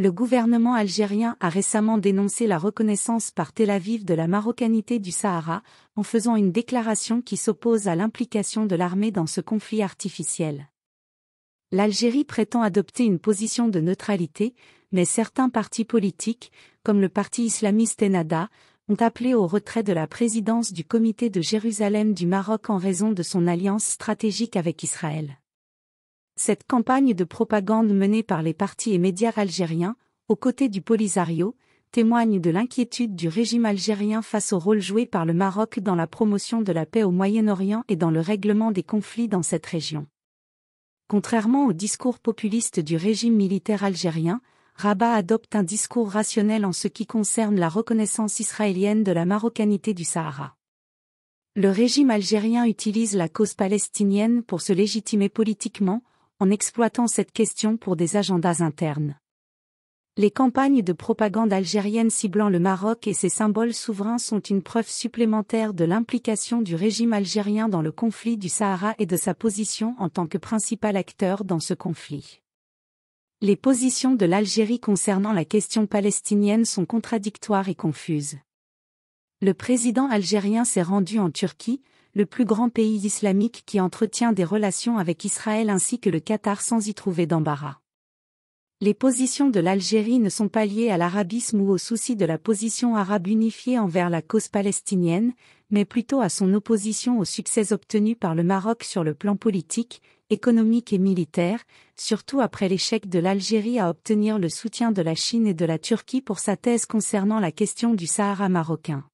Le gouvernement algérien a récemment dénoncé la reconnaissance par Tel Aviv de la marocanité du Sahara, en faisant une déclaration qui s'oppose à l'implication de l'armée dans ce conflit artificiel. L'Algérie prétend adopter une position de neutralité, mais certains partis politiques, comme le parti islamiste Ennahda, ont appelé au retrait de la présidence du comité de Jérusalem du Maroc en raison de son alliance stratégique avec Israël. Cette campagne de propagande menée par les partis et médias algériens, aux côtés du Polisario, témoigne de l'inquiétude du régime algérien face au rôle joué par le Maroc dans la promotion de la paix au Moyen-Orient et dans le règlement des conflits dans cette région. Contrairement au discours populiste du régime militaire algérien, Rabat adopte un discours rationnel en ce qui concerne la reconnaissance israélienne de la marocanité du Sahara. Le régime algérien utilise la cause palestinienne pour se légitimer politiquement, en exploitant cette question pour des agendas internes. Les campagnes de propagande algérienne ciblant le Maroc et ses symboles souverains sont une preuve supplémentaire de l'implication du régime algérien dans le conflit du Sahara et de sa position en tant que principal acteur dans ce conflit. Les positions de l'Algérie concernant la question palestinienne sont contradictoires et confuses. Le président algérien s'est rendu en Turquie, le plus grand pays islamique qui entretient des relations avec Israël ainsi que le Qatar sans y trouver d'embarras. Les positions de l'Algérie ne sont pas liées à l'arabisme ou au souci de la position arabe unifiée envers la cause palestinienne, mais plutôt à son opposition aux succès obtenus par le Maroc sur le plan politique, économique et militaire, surtout après l'échec de l'Algérie à obtenir le soutien de la Chine et de la Turquie pour sa thèse concernant la question du Sahara marocain.